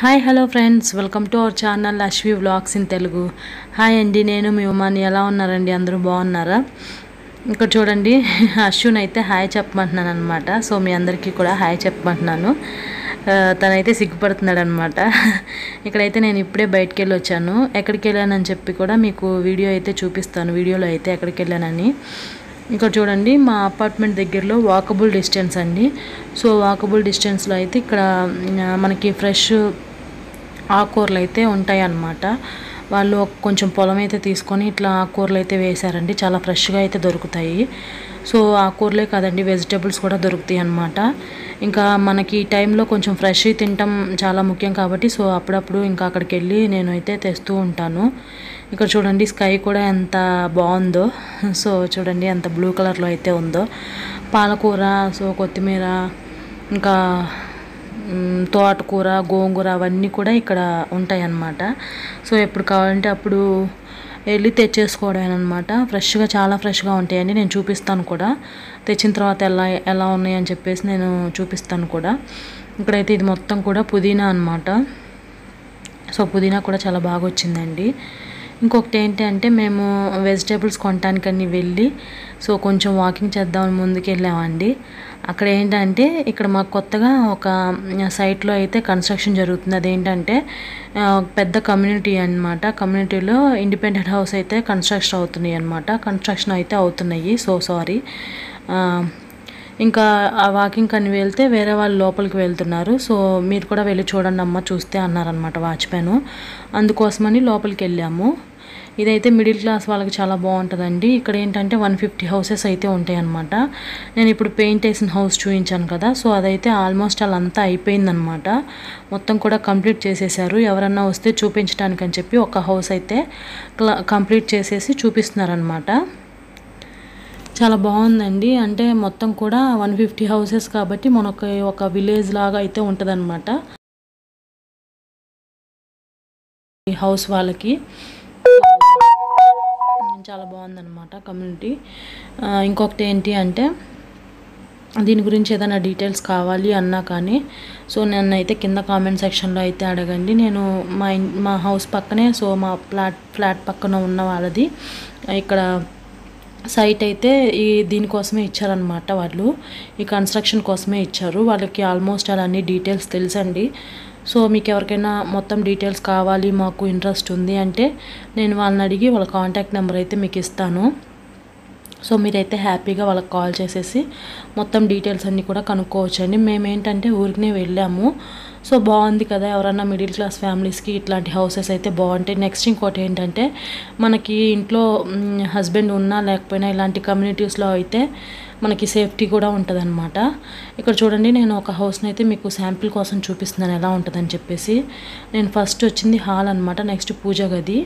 Hi hello friends welcome to our channel Ashwi vlogs in Telugu hi అండి నేను మీ ఉమాని. ఎలా ఉన్నారండి? అందరూ బాగున్నారా? ఇక్కడ చూడండి అశ్విన్ అయితే హాయ్ చెప్పమంటున్నాను అనమాట సో మీ అందరికీ కూడా హాయ్ చెప్పమంటున్నాను. Uh, తనైతే సిగ్గుపడుతున్నాడు అనమాట ఇక్కడైతే నేను ఇప్పుడే బయటకు వెళ్ళి వచ్చాను. ఎక్కడికి వెళ్ళానని చెప్పి కూడా మీకు వీడియో అయితే చూపిస్తాను. వీడియోలో అయితే ఎక్కడికి వెళ్ళానని. ఇక్కడ చూడండి మా అపార్ట్మెంట్ దగ్గరలో వాకబుల్ డిస్టెన్స్ అండి. సో వాకబుల్ డిస్టెన్స్లో అయితే ఇక్కడ uh, మనకి ఫ్రెష్ ఆకుకూరలు అయితే ఉంటాయి అన్నమాట వాళ్ళు కొంచెం పొలం అయితే తీసుకొని ఇట్లా ఆకుకూరలు అయితే వేశారండి. చాలా ఫ్రెష్గా అయితే దొరుకుతాయి. సో ఆకుకూరలే కాదండి వెజిటేబుల్స్ కూడా దొరుకుతాయి అన్నమాట ఇంకా మనకి ఈ టైంలో కొంచెం ఫ్రెష్ తినటం చాలా ముఖ్యం కాబట్టి సో అప్పుడప్పుడు ఇంకా అక్కడికి వెళ్ళి నేను అయితే తెస్తూ ఉంటాను. ఇక్కడ చూడండి స్కై కూడా ఎంత బాగుందో. సో చూడండి ఎంత బ్లూ కలర్లో అయితే ఉందో. పాలకూర సో కొత్తిమీర ఇంకా తోటకూర గోంగూర అవన్నీ కూడా ఇక్కడ ఉంటాయన్నమాట. సో ఎప్పుడు కావాలంటే అప్పుడు వెళ్ళి తెచ్చేసుకోవడం అనమాట ఫ్రెష్గా చాలా ఫ్రెష్గా ఉంటాయండి. నేను చూపిస్తాను కూడా. తెచ్చిన తర్వాత ఎలా ఎలా ఉన్నాయని చెప్పేసి నేను చూపిస్తాను కూడా. ఇక్కడైతే ఇది మొత్తం కూడా పుదీనా అనమాట సో పుదీనా కూడా చాలా బాగా వచ్చిందండి. ఇంకొకటి ఏంటి అంటే మేము వెజిటేబుల్స్ కొనటానికని వెళ్ళి సో కొంచెం వాకింగ్ చేద్దామని ముందుకు వెళ్ళామండి అక్కడ ఏంటంటే ఇక్కడ మాకు కొత్తగా ఒక సైట్లో అయితే కన్స్ట్రక్షన్ జరుగుతుంది. అదేంటంటే పెద్ద కమ్యూనిటీ అన్నమాట. కమ్యూనిటీలో ఇండిపెండెంట్ హౌస్ అయితే కన్స్ట్రక్షన్ అవుతున్నాయి అన్నమాట. కన్స్ట్రక్షన్ అయితే అవుతున్నాయి. సో సారీ ఇంకా ఆ వాకింగ్ అని వెళ్తే వేరే వాళ్ళు లోపలికి వెళ్తున్నారు. సో మీరు కూడా వెళ్ళి చూడండి అమ్మ చూస్తే అన్నారనమాట వాచ్మెన్. అందుకోసమని లోపలికి వెళ్ళాము. ఇదైతే మిడిల్ క్లాస్ వాళ్ళకి చాలా బాగుంటుందండి. ఇక్కడ ఏంటంటే వన్ ఫిఫ్టీ హౌసెస్ అయితే ఉంటాయి అనమాట నేను ఇప్పుడు పెయింట్ వేసిన హౌస్ చూపించాను కదా సో అదైతే ఆల్మోస్ట్ అలా అయిపోయిందనమాట మొత్తం కూడా కంప్లీట్ చేసేసారు. ఎవరన్నా వస్తే చూపించడానికి అని చెప్పి ఒక హౌస్ అయితే కంప్లీట్ చేసేసి చూపిస్తున్నారనమాట చాలా బాగుందండి. అంటే మొత్తం కూడా వన్ ఫిఫ్టీ హౌసెస్ కాబట్టి మనకు ఒక విలేజ్ లాగా అయితే ఉంటుందన్నమాట. ఈ హౌస్ వాళ్ళకి. చాలా బాగుందన్నమాట కమ్యూనిటీ. ఇంకొకటి ఏంటి అంటే దీని గురించి ఏదైనా డీటెయిల్స్ కావాలి అన్నా కానీ సో నన్ను అయితే కింద కామెంట్ సెక్షన్లో అయితే అడగండి. నేను మా మా హౌస్ పక్కనే సో మా ఫ్లాట్ ఫ్లాట్ పక్కన ఉన్న వాళ్ళది. ఇక్కడ సైట్ అయితే ఈ దీనికోసమే ఇచ్చారనమాట వాళ్ళు. ఈ కన్స్ట్రక్షన్ కోసమే ఇచ్చారు. వాళ్ళకి ఆల్మోస్ట్ అలా అన్ని డీటెయిల్స్ తెలుసండి. సో మీకు ఎవరికైనా మొత్తం డీటెయిల్స్ కావాలి మాకు ఇంట్రెస్ట్ ఉంది అంటే నేను వాళ్ళని అడిగి వాళ్ళ కాంటాక్ట్ నెంబర్ అయితే మీకు ఇస్తాను. సో మీరైతే హ్యాపీగా వాళ్ళకి కాల్ చేసేసి మొత్తం డీటెయిల్స్ అన్నీ కూడా కనుక్కోవచ్చండి. మేము ఏంటంటే ఊరికనే వెళ్ళాము. సో బాగుంది కదా ఎవరన్నా మిడిల్ క్లాస్ ఫ్యామిలీస్కి ఇట్లాంటి హౌసెస్ అయితే బాగుంటాయి నెక్స్ట్ ఇంకోటి ఏంటంటే మనకి ఇంట్లో హస్బెండ్ ఉన్నా లేకపోయినా ఇలాంటి కమ్యూనిటీస్లో అయితే మనకి సేఫ్టీ కూడా ఉంటుందన్నమాట. ఇక్కడ చూడండి నేను ఒక హౌస్ని అయితే మీకు శాంపిల్ కోసం చూపిస్తున్నాను ఎలా ఉంటుందని చెప్పేసి. నేను ఫస్ట్ వచ్చింది హాల్ అనమాట నెక్స్ట్ పూజ గది.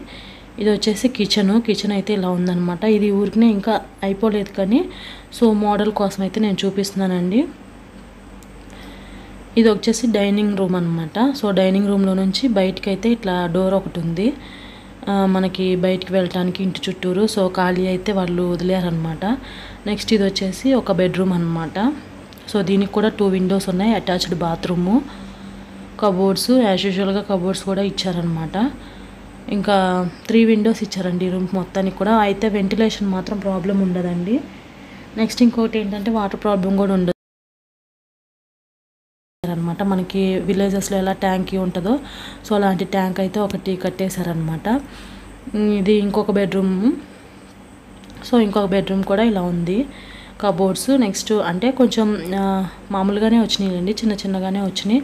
ఇది వచ్చేసి కిచెన్ కిచెన్ అయితే ఇలా ఉందన్నమాట. ఇది ఊరికనే ఇంకా అయిపోలేదు కానీ సో మోడల్ కోసం అయితే నేను చూపిస్తున్నానండి. ఇది వచ్చేసి డైనింగ్ రూమ్ అనమాట సో డైనింగ్ రూమ్లో నుంచి బయటకి అయితే ఇట్లా డోర్ ఒకటి ఉంది. మనకి బయటికి వెళ్ళటానికి ఇంటి చుట్టూరు. సో ఖాళీ అయితే వాళ్ళు వదిలేరనమాట నెక్స్ట్ ఇది వచ్చేసి ఒక బెడ్రూమ్ అనమాట సో దీనికి కూడా టూ విండోస్ ఉన్నాయి. అటాచ్డ్ బాత్రూము కబోర్డ్స్ యాజ్ యూజువల్గా కబోర్డ్స్ కూడా ఇచ్చారనమాట ఇంకా త్రీ విండోస్ ఇచ్చారండి ఈ రూమ్ మొత్తానికి కూడా. అయితే వెంటిలేషన్ మాత్రం ప్రాబ్లం ఉండదండి. నెక్స్ట్ ఇంకోటి ఏంటంటే వాటర్ ప్రాబ్లం కూడా ఉండదు. అనమాట. మనకి విలేజెస్లో ఎలా ట్యాంకీ ఉంటుందో సో అలాంటి ట్యాంక్ అయితే ఒకటి కట్టేశారనమాట. ఇది ఇంకొక బెడ్రూమ్ సో ఇంకొక బెడ్రూమ్ కూడా ఇలా ఉంది. కబోర్డ్స్ నెక్స్ట్ అంటే కొంచెం మామూలుగానే వచ్చినాయండి చిన్న చిన్నగానే వచ్చినాయి.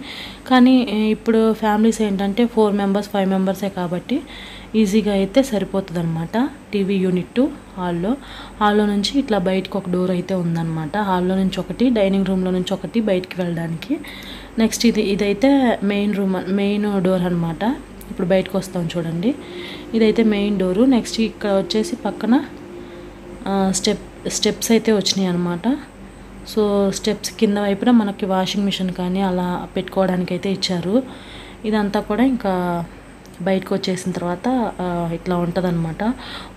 కానీ ఇప్పుడు ఫ్యామిలీస్ ఏంటంటే ఫోర్ మెంబర్స్ ఫైవ్ మెంబర్సే కాబట్టి ఈజీగా అయితే సరిపోతుంది అనమాట టీవీ యూనిట్ హాల్లో హాల్లో నుంచి ఇట్లా బయటకు ఒక డోర్ అయితే ఉందన్నమాట హాల్లో నుంచి ఒకటి డైనింగ్ రూమ్లో నుంచి ఒకటి బయటికి వెళ్ళడానికి. నెక్స్ట్ ఇది ఇదైతే మెయిన్ రూమ్ మెయిన్ డోర్ అనమాట ఇప్పుడు బయటకు వస్తాం చూడండి. ఇదైతే మెయిన్ డోరు. నెక్స్ట్ ఇక్కడ వచ్చేసి పక్కన స్టెప్ స్టెప్స్ అయితే వచ్చినాయి అనమాట సో స్టెప్స్ కింద వైపున మనకి వాషింగ్ మిషన్ కానీ అలా పెట్టుకోవడానికి అయితే ఇచ్చారు. ఇదంతా కూడా ఇంకా బయటకు వచ్చేసిన తర్వాత ఇట్లా ఉంటుందన్నమాట.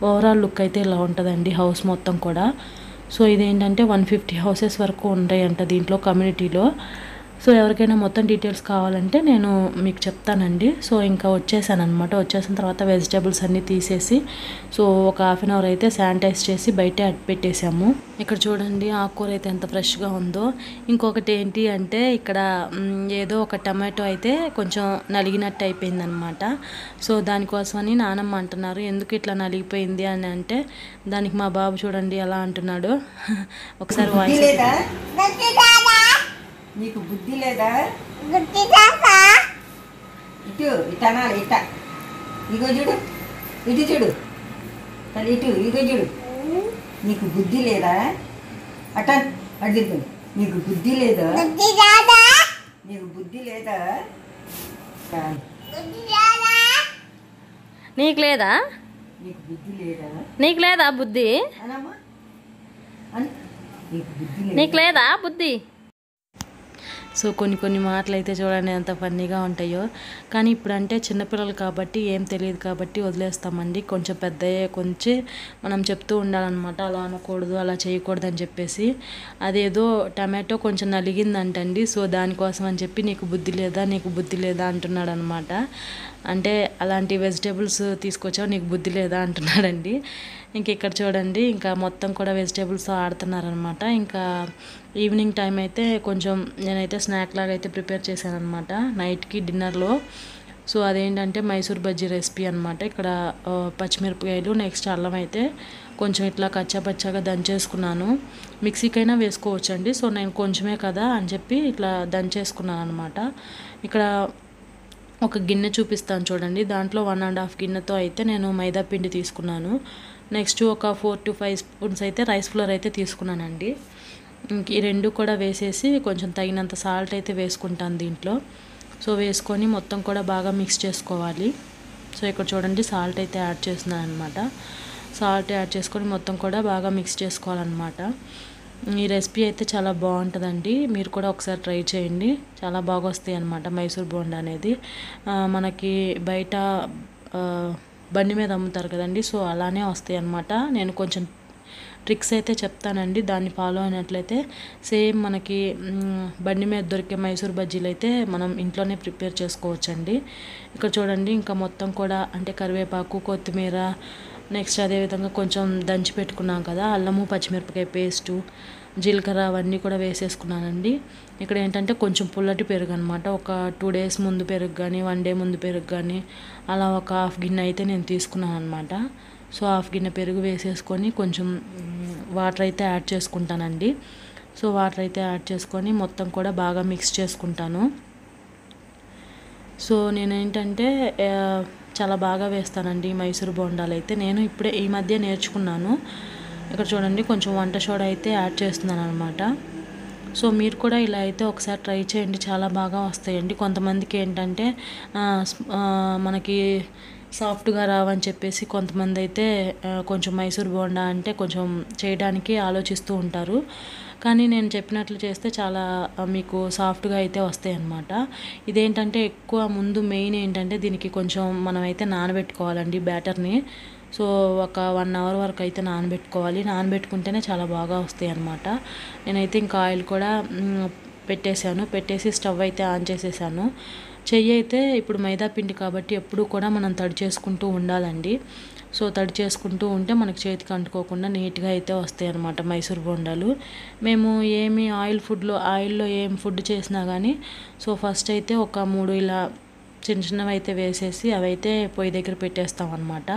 ఓవరాల్ లుక్ అయితే ఇలా ఉంటుందండి హౌస్ మొత్తం కూడా. సో ఇదేంటంటే వన్ ఫిఫ్టీ హౌసెస్ వరకు ఉంటాయంట దీంట్లో కమ్యూనిటీలో సో ఎవరికైనా మొత్తం డీటెయిల్స్ కావాలంటే నేను మీకు చెప్తానండి. సో ఇంకా వచ్చేసాను అనమాట వచ్చేసిన తర్వాత వెజిటేబుల్స్ అన్నీ తీసేసి సో ఒక హాఫ్ అన్ అవర్ అయితే శానిటైజ్ చేసి బయట అట్టి పెట్టేశాము. ఇక్కడ చూడండి ఆకుకూర అయితే ఎంత ఫ్రెష్గా ఉందో. ఇంకొకటి ఏంటి అంటే ఇక్కడ ఏదో ఒక టమాటో అయితే కొంచెం నలిగినట్టు అయిపోయిందనమాట సో దానికోసమని నానమ్మ అంటున్నారు ఎందుకు ఇట్లా నలిగిపోయింది? అని అంటే దానికి మా బాబు చూడండి ఎలా అంటున్నాడు. ఒకసారి వాయిస్ నీకు బుద్ధి లేదా? ఇటు ఇటు అనాలి ఇట. ఇగో చూడు ఇటు చూడు. ఇటు ఇగో చూడు. నీకు బుద్ధి లేదా? అట అడిగి నీకు బుద్ధి లేదా? నీకు బుద్ధి లేదా? నీకు లేదా? నీకు బుద్ధి లేదా? నీకు లేదా బుద్ధి? అనమ్మా అన్ నీకు బుద్ధి లేదా? నీకు లేదా బుద్ధి? సో కొన్ని కొన్ని మాటలు అయితే చూడండి ఎంత ఫన్నీగా ఉంటాయో. కానీ ఇప్పుడంటే చిన్నపిల్లలు కాబట్టి ఏం తెలియదు కాబట్టి వదిలేస్తామండి. కొంచెం పెద్ద కొంచెం మనం చెప్తూ ఉండాలన్నమాట. అలా అనకూడదు అలా చేయకూడదు అని చెప్పేసి. అదేదో టమాటో కొంచెం నలిగిందంటండి. సో దానికోసం అని చెప్పి నీకు బుద్ధి లేదా నీకు బుద్ధి లేదా అంటున్నాడు అనమాట అంటే అలాంటి వెజిటేబుల్స్ తీసుకొచ్చావు నీకు బుద్ధి లేదా అంటున్నాడండి. ఇంక ఇక్కడ చూడండి ఇంకా మొత్తం కూడా వెజిటేబుల్స్ ఆడుతున్నారనమాట ఇంకా ఈవినింగ్ టైం అయితే కొంచెం నేనైతే స్నాక్ లాగా అయితే ప్రిపేర్ చేశాను అనమాట నైట్కి డిన్నర్లో సో అదేంటంటే మైసూర్ బజ్జీ రెసిపీ అనమాట ఇక్కడ పచ్చిమిరపకాయలు నెక్స్ట్ అల్లం అయితే కొంచెం ఇట్లా కచ్చా పచ్చాగా దంచేసుకున్నాను. మిక్సీకైనా వేసుకోవచ్చండి. సో నేను కొంచెమే కదా అని చెప్పి ఇట్లా దంచేసుకున్నాను అనమాట ఇక్కడ ఒక గిన్నె చూపిస్తాను చూడండి. దాంట్లో వన్ అండ్ హాఫ్ గిన్నెతో అయితే నేను మైదా పిండి తీసుకున్నాను. నెక్స్ట్ ఒక ఫోర్ టు ఫైవ్ స్పూన్స్ అయితే రైస్ ఫ్లోర్ అయితే తీసుకున్నానండి. ఇంక ఈ రెండు కూడా వేసేసి కొంచెం తగినంత సాల్ట్ అయితే వేసుకుంటాను దీంట్లో. సో వేసుకొని మొత్తం కూడా బాగా మిక్స్ చేసుకోవాలి. సో ఇక్కడ చూడండి సాల్ట్ అయితే యాడ్ చేస్తున్నాను అనమాట సాల్ట్ యాడ్ చేసుకొని మొత్తం కూడా బాగా మిక్స్ చేసుకోవాలన్నమాట. ఈ రెసిపీ అయితే చాలా బాగుంటుందండి. మీరు కూడా ఒకసారి ట్రై చేయండి. చాలా బాగా వస్తాయి అనమాట మైసూర్ బోండా అనేది. మనకి బయట బండి మీద అమ్ముతారు కదండి. సో అలానే వస్తాయి అనమాట నేను కొంచెం ట్రిక్స్ అయితే చెప్తానండి. దాన్ని ఫాలో అయినట్లయితే సేమ్ మనకి బండి మీద దొరికే మైసూర్ బజ్జీలు అయితే మనం ఇంట్లోనే ప్రిపేర్ చేసుకోవచ్చండి. ఇక్కడ చూడండి ఇంకా మొత్తం కూడా అంటే కరివేపాకు కొత్తిమీర నెక్స్ట్ అదేవిధంగా కొంచెం దంచి పెట్టుకున్నాం కదా అల్లము పచ్చిమిరపకాయ పేస్టు జీలకర్ర అవన్నీ కూడా వేసేసుకున్నానండి. ఇక్కడ ఏంటంటే కొంచెం పుల్లటి పెరుగు అనమాట ఒక టూ డేస్ ముందు పెరుగు కానీ వన్ డే ముందు పెరుగు కానీ అలా ఒక హాఫ్ గిన్నె అయితే నేను తీసుకున్నాను అనమాట సో హాఫ్ గిన్నె పెరుగు వేసేసుకొని కొంచెం వాటర్ అయితే యాడ్ చేసుకుంటానండి. సో వాటర్ అయితే యాడ్ చేసుకొని మొత్తం కూడా బాగా మిక్స్ చేసుకుంటాను. సో నేను ఏంటంటే చాలా బాగా వేస్తానండి మైసూర్ బోండాలు అయితే. నేను ఇప్పుడే ఈ మధ్య నేర్చుకున్నాను. ఇక్కడ చూడండి కొంచెం వంట సోడా అయితే యాడ్ చేస్తున్నాను అనమాట సో మీరు కూడా ఇలా అయితే ఒకసారి ట్రై చేయండి. చాలా బాగా వస్తాయండి. కొంతమందికి ఏంటంటే మనకి సాఫ్ట్గా రావని చెప్పేసి కొంతమంది అయితే కొంచెం మైసూర్ బోండా అంటే కొంచెం చేయడానికి ఆలోచిస్తూ ఉంటారు. కానీ నేను చెప్పినట్లు చేస్తే చాలా మీకు సాఫ్ట్గా అయితే వస్తాయి అన్నమాట. ఇదేంటంటే ఎక్కువ ముందు మెయిన్ ఏంటంటే దీనికి కొంచెం మనమైతే నానబెట్టుకోవాలండి బ్యాటర్ని. సో ఒక వన్ అవర్ వరకు అయితే నానబెట్టుకోవాలి. నానబెట్టుకుంటేనే చాలా బాగా వస్తాయి అన్నమాట. నేనైతే ఇంకా ఆయిల్ కూడా పెట్టేశాను. పెట్టేసి స్టవ్ అయితే ఆన్ చేసేసాను. చెయ్యి అయితే ఇప్పుడు మైదా పిండి కాబట్టి ఎప్పుడూ కూడా మనం తడి చేసుకుంటూ ఉండాలండి. సో తడి చేసుకుంటూ ఉంటే మనకి చేతికి అంటుకోకుండా నీట్గా అయితే వస్తాయి అన్నమాట మైసూర్ బొండాలు. మేము ఏమి ఆయిల్ ఫుడ్లో ఆయిల్లో ఏం ఫుడ్ చేసినా కానీ సో ఫస్ట్ అయితే ఒక మూడు ఇలా చిన్న చిన్నవి అయితే వేసేసి అవైతే పొయ్యి దగ్గర పెట్టేస్తాం అనమాట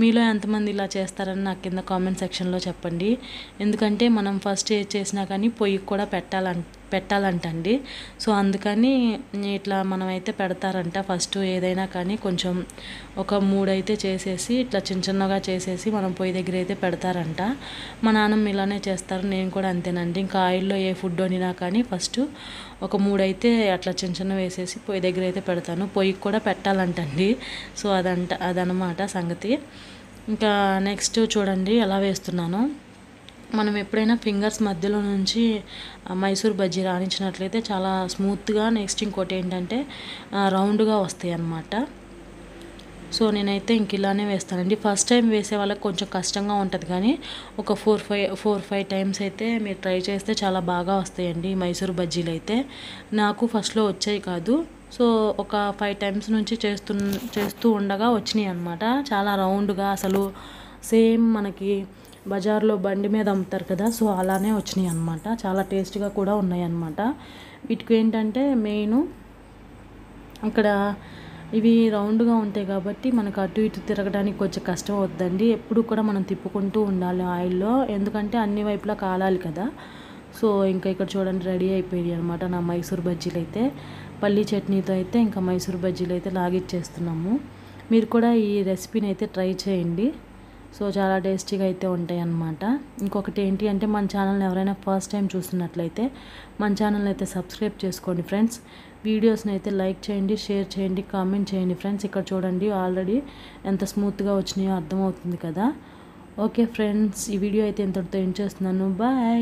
మీలో ఎంతమంది ఇలా చేస్తారని నాకు కింద కామెంట్ సెక్షన్లో చెప్పండి. ఎందుకంటే మనం ఫస్ట్ ఏది చేసినా కానీ పొయ్యికి కూడా పెట్టాలం పెట్టాలంటండి. సో అందుకని ఇట్లా మనమైతే పెడతారంట. ఫస్ట్ ఏదైనా కానీ కొంచెం ఒక మూడైతే చేసేసి ఇట్లా చిన్న చిన్నగా చేసేసి మనం పొయ్యి దగ్గర అయితే పెడతారంట. మా నాన్నమ్మ ఇలానే చేస్తారు నేను కూడా అంతేనండి. ఇంకా ఆయిల్లో ఏ ఫుడ్ వండినా కానీ ఫస్ట్ ఒక మూడైతే అట్లా చిన్న చిన్న వేసేసి పొయ్యి దగ్గర అయితే పెడతాను. పొయ్యికి కూడా పెట్టాలంటండి. సో అదంట అదనమాట సంగతి. ఇంకా నెక్స్ట్ చూడండి ఎలా వేస్తున్నాను. మనం ఎప్పుడైనా ఫింగర్స్ మధ్యలో నుంచి మైసూర్ బజ్జీ రాణించినట్లయితే చాలా స్మూత్గా నెక్స్ట్ ఇంకోటి ఏంటంటే రౌండ్గా వస్తాయి అన్నమాట సో నేనైతే ఇంక ఇలానే వేస్తానండి. ఫస్ట్ టైం వేసే వాళ్ళకి కొంచెం కష్టంగా ఉంటుంది కానీ ఒక four five four five times అయితే మీరు ట్రై చేస్తే చాలా బాగా వస్తాయండి మైసూర్ బజ్జీలు అయితే నాకు ఫస్ట్లో వచ్చాయి కాదు. సో ఒక ఫైవ్ టైమ్స్ నుంచి చేస్తు చేస్తూ ఉండగా వచ్చినాయి అనమాట చాలా రౌండ్గా అసలు సేమ్ మనకి బజార్లో బండి మీద అమ్ముతారు కదా సో అలానే వచ్చినాయి అనమాట చాలా టేస్ట్గా కూడా ఉన్నాయి అనమాట వీటికి ఏంటంటే మెయిన్ ఇక్కడ ఇవి రౌండ్గా ఉంటాయి కాబట్టి మనకు అటు ఇటు తిరగడానికి కొంచెం కష్టం అవుతుందండి. ఎప్పుడు కూడా మనం తిప్పుకుంటూ ఉండాలి ఆయిల్లో ఎందుకంటే అన్ని వైపులా కాలాలి కదా. సో ఇంకా ఇక్కడ చూడండి రెడీ అయిపోయింది అనమాట నా మైసూర్ బజ్జీలు అయితే. పల్లీ చట్నీతో అయితే ఇంకా మైసూర్ బజ్జీలు అయితే లాగిచ్చేస్తున్నాము. మీరు కూడా ఈ రెసిపీని అయితే ట్రై చేయండి. సో చాలా టేస్టీగా అయితే ఉంటాయి అన్నమాట ఇంకొకటి ఏంటి అంటే మన ఛానల్ని ఎవరైనా ఫస్ట్ టైం చూస్తున్నట్లయితే మన ఛానల్ని అయితే సబ్స్క్రైబ్ చేసుకోండి ఫ్రెండ్స్. వీడియోస్ని అయితే లైక్ చేయండి షేర్ చేయండి కామెంట్ చేయండి ఫ్రెండ్స్. ఇక్కడ చూడండి ఆల్రెడీ ఎంత స్మూత్గా వచ్చినాయో అర్థమవుతుంది కదా. ఓకే ఫ్రెండ్స్ ఈ వీడియో అయితే ఇంతటితో ఏం చేస్తున్నాను. బాయ్!